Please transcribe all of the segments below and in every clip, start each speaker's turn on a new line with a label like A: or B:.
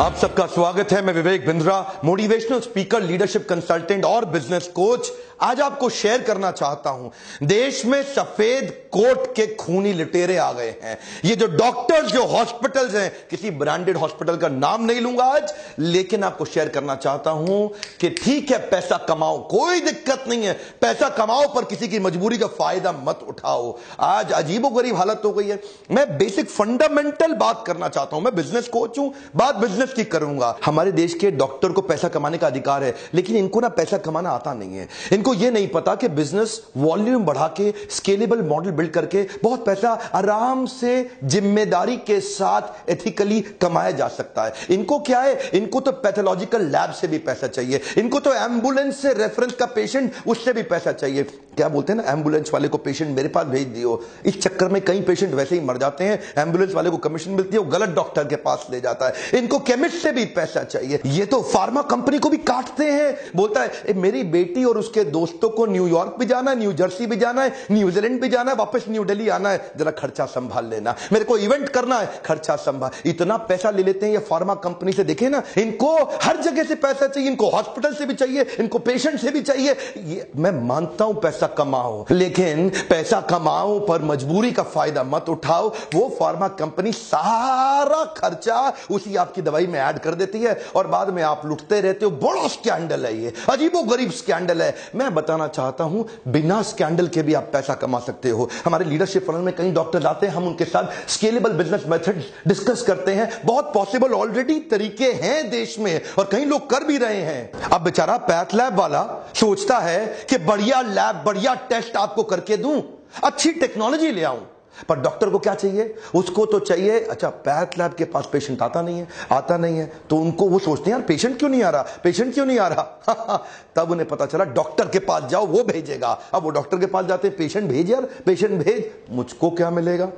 A: आप सबका स्वागत है। मैं Vivek Bindra motivational speaker leadership consultant और बिज़नेस कोच आज आपको शेयर करना चाहता हूँ। देश में सफ़ेद कोट के खूनी लुटेरे आ गए हैं। ये जो डॉक्टर्स जो हॉस्पिटल्स हैं, किसी ब्रांडेड हॉस्पिटल का नाम नहीं लूँगा आज, लेकिन आपको शेयर करना चाहता हूँ कि ठीक है, पैसा कमाओ, कोई दिक्कत नहीं है। पैसा कमाओ, पर किसी की मजबूरी का फ़ायदा मत उठाओ। आज अजीबो गरीब हालत हो गई है। मैं बेसिक फंडामेंटल बात करना चाहता हूँ। मैं बिज़नेस कोच हूँ। बात बिज़नेस की करूँगा। हमारे देश के डॉक्टर को पैसा कमाने का अधिकार है, लेकिन इनको ना पैसा कमाना आता नहीं है। इनको यह नहीं पता कि बिज़नेस वॉल्यूम बढ़ा के स्केलेबल मॉडल बिल्ड करके बहुत पैसा आराम से ज़िम्मेदारी के साथ एथिकली कमाया जा सकता है। इनको क्या है? इनको तो पैथोलॉजिकल लैब से भी पैसा चाहिए। इनको तो एंबुलेंस से रेफरेंस का पेशेंट उससे भी पैसा चाहिए। क्या बोलते हैं ना एंबुलेंस वाले को पेशेंट मेरे पास भेज दियो। इस चक्कर में कई पेशेंट वैसे ही मर जाते हैं एंबुलेंस वाले को कमीशन मिलती है, वो गलत डॉक्टर के पास ले जाता है। इनको केमिस्ट से भी पैसा चाहिए। ये तो फार्मा कंपनी को भी काटते हैं। बोलता है मेरी बेटी और उसके दोस्तों को न्यूयॉर्क भी जाना है न्यू जर्सी भी जाना है न्यूजीलैंड भी जाना है, वापस न्यू दिल्ली आना है। जरा खर्चा संभाल लेना। मेरे को इवेंट करना है, खर्चा संभाल। इतना पैसा ले लेते हैं ये फार्मा कंपनी से। देखे ना, इनको हर जगह से पैसा चाहिए, इनको हॉस्पिटल से भी चाहिए, इनको पेशेंट से भी चाहिए। मैं मानता हूँ पैसा कमाओ। लेकिन पैसा कमाओ पर मजबूरी का फ़ायदा मत उठाओ। वो फार्मा कंपनी सारा खर्चा उसी आपकी दवाई में ऐड कर देती है और बाद में आप लुटते रहते हो। बड़ा स्कैंडल है ये। अजीबो गरीब स्कैंडल है। मैं बताना चाहता हूँ, बिना स्कैंडल के भी आप पैसा कमा सकते हो। हमारे लीडरशिप फनल में कई डॉक्टर आते हैं। हम उनके साथ स्केलेबल बिज़नेस मेथड डिस्कस करते हैं। बहुत पॉसिबल ऑलरेडी तरीके हैं देश में और कई लोग कर भी रहे हैं। अब बेचारा पैथ लैब वाला सोचता है कि बढ़िया लैब बढ़िया टेस्ट आपको करके दूँ, अच्छी टेक्नोलॉजी ले आऊँ। पर डॉक्टर को क्या चाहिए? उसको तो चाहिए अच्छा पैथ लैब के पास पेशेंट आता नहीं है, आता नहीं है तो उनको वो सोचते हैं, यार पेशेंट क्यों नहीं आ रहा? पेशेंट क्यों नहीं आ रहा? तब उन्हें पता चला डॉक्टर के पास जाओ, वो भेजेगा। अब वो डॉक्टर के पास जाते हैं पेशेंट भेज यार पेशेंट भेज। मुझको क्या मिलेगा?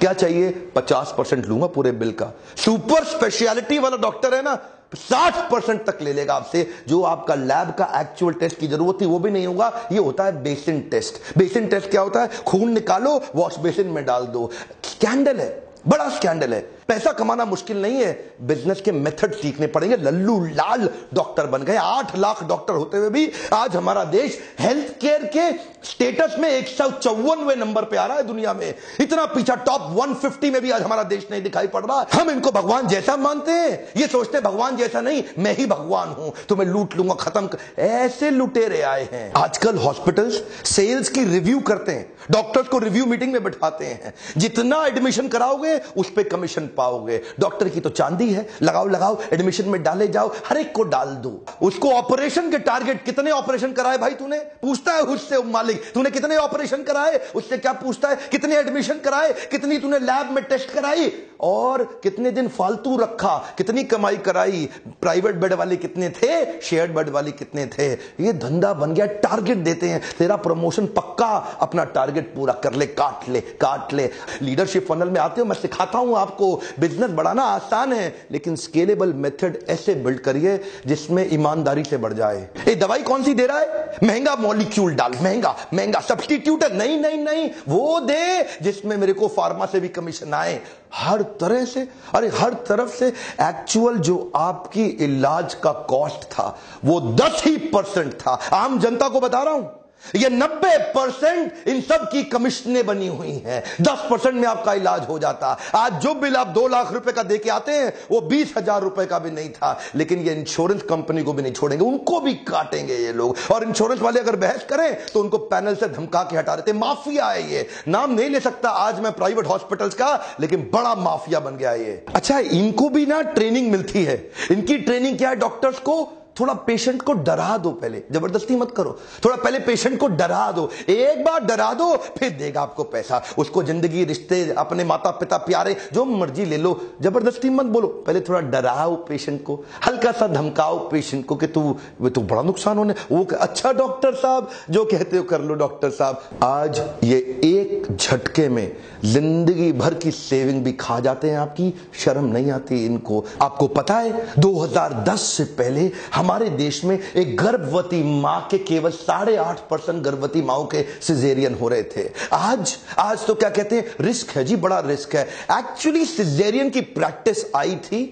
A: क्या चाहिए? पचास परसेंट लूँगा पूरे बिल का। सुपर स्पेशलिटी वाला डॉक्टर है ना, साठ परसेंट तक ले लेगा आपसे। जो आपका लैब का एक्चुअल टेस्ट की ज़रूरत थी, वो भी नहीं होगा। ये होता है बेसिन टेस्ट बेसिन टेस्ट क्या होता है? खून निकालो वॉश बेसिन में डाल दो। स्कैंडल है, बड़ा स्कैंडल है। पैसा कमाना मुश्किल नहीं है। बिज़नेस के मेथड सीखने पड़ेंगे। लल्लू लाल डॉक्टर बन गए। आठ लाख डॉक्टर होते हुए भी आज हमारा देश हेल्थ केयर के स्टेटस में एक सौ चौवनवे नंबर पे आ रहा है दुनिया में। इतना पीछा टॉप 150 में भी आज हमारा देश नहीं दिखाई पड़ रहा। हम इनको भगवान जैसा मानते हैं। ये सोचते हैं, भगवान जैसा नहीं, मैं ही भगवान हूँ। तो मैं लूट लूँगा, खत्म कर ऐसे लुटेरे आए हैं। आजकल हॉस्पिटल्स सेल्स की रिव्यू करते हैं। डॉक्टर्स को रिव्यू मीटिंग में बैठाते हैं। जितना एडमिशन कराओगे, उस पर कमीशन पाओगे। डॉक्टर की तो चांदी है। लगाओ लगाओ एडमिशन में डाले जाओ। हर एक को डाल दो। उसको ऑपरेशन के टारगेट कितने ऑपरेशन कराए भाई तूने? पूछता है उससे मालिक, तूने कितने ऑपरेशन कराए? उससे क्या पूछता है? कितने एडमिशन कराए? कितनी तूने लैब में टेस्ट कराई? और कितने दिन फालतू रखा? कितनी कमाई कराई? प्राइवेट बेड वाले कितने थे? शेयर बेड वाले कितने थे? ये धंधा बन गया। टारगेट देते हैं। तेरा प्रमोशन पक्का अपना टारगेट पूरा कर ले, काट ले काट ले। लीडरशिप फनल में आते हो, मैं सिखाता हूँ आपको। बिज़नेस बढ़ाना आसान है, लेकिन स्केलेबल मेथड ऐसे बिल्ड करिए जिसमें ईमानदारी से बढ़ जाए। ये दवाई कौन सी दे रहा है? महँगा मॉलिक्यूल डाल, महँगा महँगा। सब्सटीट्यूट नहीं नहीं नहीं, वो दे जिसमें मेरे को फार्मा से भी कमीशन आए। हर तरह से, अरे, हर तरफ़ से एक्चुअल जो आपकी इलाज का कॉस्ट था, वो दस ही परसेंट था। आम जनता को बता रहा हूँ ये 90 परसेंट इन सब की कमीशनें बनी हुई हैं। 10 परसेंट में आपका इलाज हो जाता। आज जो बिल आप दो लाख रुपए का देके आते हैं, वो बीस हज़ार रुपए का भी नहीं था। लेकिन ये इंश्योरेंस कंपनी को भी नहीं छोड़ेंगे, उनको भी काटेंगे ये लोग। और इंश्योरेंस वाले अगर बहस करें तो उनको पैनल से धमका के हटा देते। माफिया है ये। नाम नहीं ले सकता आज मैं प्राइवेट हॉस्पिटल का, लेकिन बड़ा माफिया बन गया ये। अच्छा इनको भी ना ट्रेनिंग मिलती है। इनकी ट्रेनिंग क्या है डॉक्टर्स को? थोड़ा पेशेंट को डरा दो पहले। ज़बरदस्ती मत करो। थोड़ा पहले पेशेंट को डरा दो। एक बार डरा दो, फिर देगा आपको पैसा। उसको ज़िंदगी, रिश्ते, अपने माता पिता प्यारे, जो मर्ज़ी ले लो। ज़बरदस्ती मत बोलो। पहले थोड़ा डराओ पेशेंट को। हल्का सा धमकाओ पेशेंट को कि तू तो बड़ा नुकसान होने वो अच्छा डॉक्टर साहब, जो कहते हो कर लो डॉक्टर साहब। आज ये एक झटके में ज़िंदगी भर की सेविंग भी खा जाते हैं आपकी। शर्म नहीं आती इनको। आपको पता है 2010 से पहले हमारे देश में एक गर्भवती माँ के केवल साढ़े आठ परसेंट गर्भवती माओ के सिजेरियन हो रहे थे। आज आज तो क्या कहते हैं? रिस्क है जी, बड़ा रिस्क है। एक्चुअली सिजेरियन की प्रैक्टिस आई थी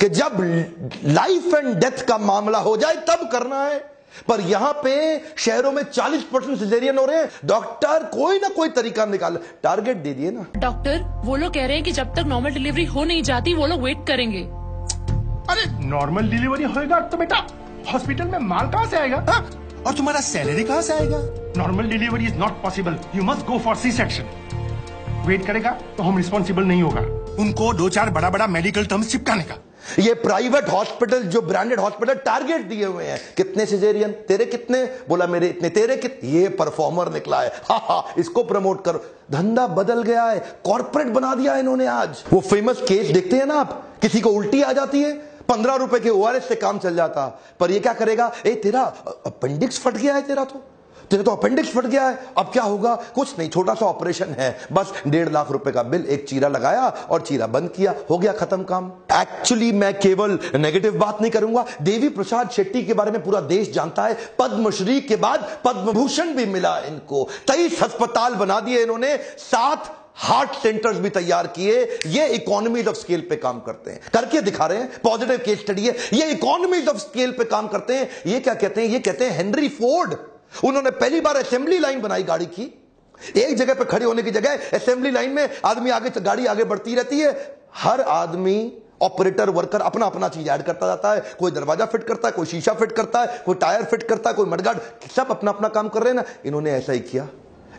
A: कि जब लाइफ एंड डेथ का मामला हो जाए, तब करना है। पर यहाँ पे शहरों में 40 परसेंट सिजेरियन हो रहे हैं। डॉक्टर कोई ना कोई तरीका निकाल टारगेट दे दिए ना।
B: डॉक्टर वो लोग कह रहे हैं कि जब तक नॉर्मल डिलीवरी हो नहीं जाती, वो लोग वेट करेंगे।
C: अरे नॉर्मल डिलीवरी होएगा तो बेटा हॉस्पिटल में माल कहाँ से आएगा? हा? और तुम्हारा सैलरी कहाँ से आएगा? Normal delivery is not possible you must go for C section wait करेगा तो हम रिस्पॉन्सिबल नहीं होगा। उनको दो चार बड़ा बड़ा मेडिकल टर्म्स चिपकाने का।
A: ये प्राइवेट हॉस्पिटल जो ब्रांडेड हॉस्पिटल टारगेट दिए हुए हैं। कितने सिजेरियन तेरे कितने? बोला मेरे इतने। तेरे कितने ये परफॉर्मर निकला है। हा हा इसको प्रमोट करो। धंधा बदल गया है। कॉर्पोरेट बना दिया इन्होंने आज। वो फ़ेमस केस देखते हैं ना आप? किसी को उल्टी आ जाती है। पंद्रह रुपए के ओआरएस से काम चल जाता। पर ये क्या करेगा? ए, तेरा अपेंडिक्स फट गया है तेरा तो। तेरे तो अपेंडिक्स फट गया है। अब क्या होगा? कुछ नहीं छोटा सा ऑपरेशन है। बस डेढ़ लाख रुपए का बिल एक चीरा लगाया और चीरा बंद किया। हो गया खत्म काम। एक्चुअली मैं केवल नेगेटिव बात नहीं करूँगा। देवी प्रसाद शेट्टी के बारे में पूरा देश जानता है। पद्मश्री के बाद पद्म भूषण भी मिला इनको। तेईस अस्पताल बना दिए इन्होंने। सात हार्ट सेंटर्स भी तैयार किए, ये इकोनॉमीज ऑफ़ स्केल पे काम करते हैं। करके दिखा रहे हैं पॉजिटिव केस स्टडी है। ये इकोनॉमीज ऑफ़ स्केल पे काम करते हैं। ये क्या कहते हैं? ये कहते हैं हेनरी फोर्ड उन्होंने पहली बार असेंबली लाइन बनाई, गाड़ी की। एक जगह पर खड़े होने की जगह असेंबली लाइन में आदमी आगे गाड़ी आगे बढ़ती रहती है। हर आदमी ऑपरेटर वर्कर अपना अपना चीज़ ऐड करता जाता है। कोई दरवाज़ा फिट करता है, कोई शीशा फिट करता है, कोई टायर फिट करता है, कोई मडगार्ड, सब अपना अपना काम कर रहे हैं ना। इन्होंने ऐसा ही किया।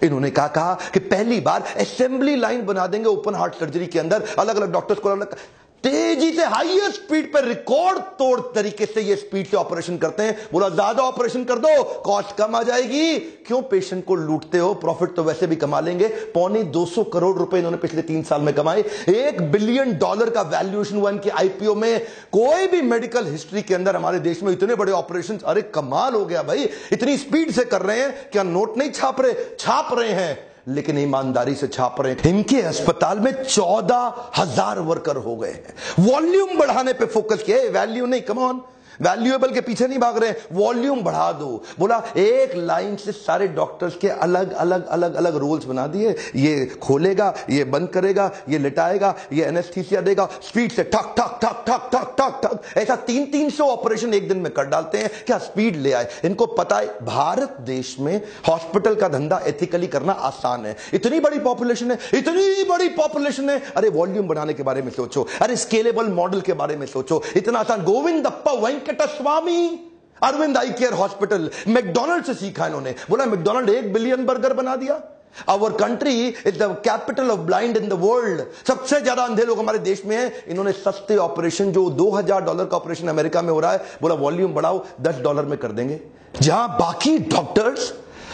A: इन्होंने कहा कहा कि पहली बार असेंबली लाइन बना देंगे ओपन हार्ट सर्जरी के अंदर अलग अलग डॉक्टर्स को अलग तेज़ी से हाईएस्ट स्पीड पर रिकॉर्ड तोड़ तरीके से ये स्पीड से ऑपरेशन करते हैं। बोला, ज़्यादा ऑपरेशन कर दो कॉस्ट कम आ जाएगी। क्यों? पेशेंट को लूटते हो प्रॉफिट तो वैसे भी कमा लेंगे। पौने 200 करोड़ रुपए इन्होंने पिछले तीन साल में कमाए। एक बिलियन डॉलर का वैल्यूएशन हुआ इनके आईपीओ में। कोई भी मेडिकल हिस्ट्री के अंदर हमारे देश में इतने बड़े ऑपरेशन अरे कमाल हो गया भाई। इतनी स्पीड से कर रहे हैं क्या नोट नहीं छाप रहे छाप रहे हैं। लेकिन ईमानदारी से छाप रहे हैं। इनके अस्पताल में चौदह हज़ार वर्कर हो गए हैं। वॉल्यूम बढ़ाने पे फोकस किया। वैल्यू नहीं कमॉन वैल्यूएबल के पीछे नहीं भाग रहे वॉल्यूम बढ़ा दो। बोला, एक लाइन से सारे डॉक्टर्स के अलग अलग अलग अलग रोल्स बना दिए। ये खोलेगा, ये बंद करेगा, ये लिटाएगा, ये एनेस्थीसिया देगा स्पीड से ठक ठक ठक ठक ठक ठक ठक। ऐसा तीन तीन सौ ऑपरेशन एक दिन में कर डालते हैं, क्या स्पीड ले आए? इनको पता है, भारत देश में हॉस्पिटल का धंधा एथिकली करना आसान है। इतनी बड़ी पॉपुलेशन है, इतनी बड़ी पॉपुलेशन है। अरे वॉल्यूम बढ़ाने के बारे में सोचो, अरे स्केलेबल मॉडल के बारे में सोचो। इतना आसान गोविंद अप्पा वहीं Venkataswamy Aravind eye care hospital McDonald से सीखा इन्होंने। बोला मैकडोनल्ड एक बिलियन बर्गर बना दिया। Our country is the capital of blind in the world सबसे ज़्यादा अंधे लोग हमारे देश में हैं। इन्होंने सस्ते ऑपरेशन जो 2000 डॉलर का ऑपरेशन अमेरिका में हो रहा है, बोला वॉल्यूम बढ़ाओ 10 डॉलर में कर देंगे। जहाँ बाकी डॉक्टर्स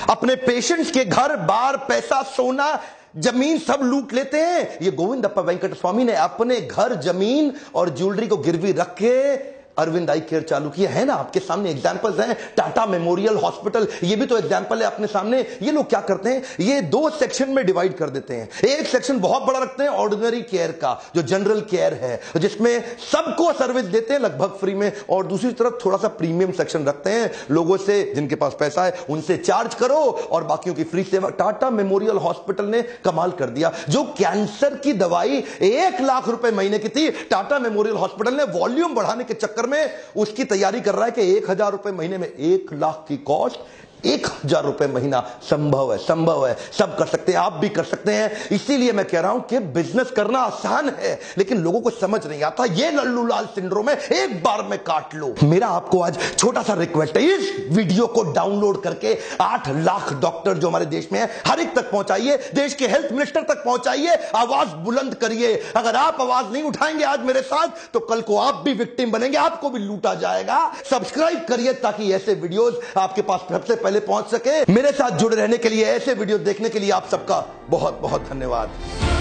A: अपने पेशेंट्स के घर, बार, पैसा, सोना, ज़मीन सब लूट लेते हैं। ये गोविंद अप्पा वेंकट स्वामी ने अपने घर, ज़मीन और ज्वेलरी को गिरवी रख। के अरविंद आई केयर चालू किया है ना? आपके सामने एग्जाम्पल्स हैं। टाटा मेमोरियल हॉस्पिटल, ये भी तो एग्ज़ाम्पल है अपने सामने। ये लोग क्या करते हैं? ये दो सेक्शन में डिवाइड कर देते हैं। एक सेक्शन बहुत बड़ा रखते हैं ऑर्डिनरी केयर का, जो जनरल केयर है, जिसमें सबको सर्विस देते हैं लगभग फ्री में, और दूसरी तरफ़ थोड़ा सा प्रीमियम सेक्शन रखते हैं। लोगों से, जिनके पास पैसा है, उनसे चार्ज करो, और बाकियों की फ्री सेवा। टाटा मेमोरियल हॉस्पिटल ने कमाल कर दिया। जो कैंसर की दवाई एक लाख रुपए महीने की थी, टाटा मेमोरियल हॉस्पिटल ने वॉल्यूम बढ़ाने के चक्कर में उसकी तैयारी कर रहा है कि एक हज़ार रुपए महीने में एक लाख की कॉस्ट एक हज़ार रुपए महीना संभव है संभव है। सब कर सकते हैं, आप भी कर सकते हैं। इसीलिए मैं कह रहा हूँ कि बिज़नेस करना आसान है, लेकिन लोगों को समझ नहीं आता। ये लल्लू लाल सिंड्रोम है, एक बार में काट लो। मेरा आपको आज छोटा सा रिक्वेस्ट है, इस वीडियो को डाउनलोड करके आठ लाख डॉक्टर जो हमारे देश में है, हर एक तक पहुंचाइए, देश के हेल्थ मिनिस्टर तक पहुंचाइए, आवाज़ बुलंद करिए। अगर आप आवाज़ नहीं उठाएँगे आज मेरे साथ तो कल को आप भी विक्टिम बनेंगे, आपको भी लूटा जाएगा। सब्सक्राइब करिए ताकि ऐसे वीडियोस आपके पास सबसे पहले पहुँच सके। मेरे साथ जुड़े रहने के लिए, ऐसे वीडियो देखने के लिए आप सबका बहुत बहुत धन्यवाद।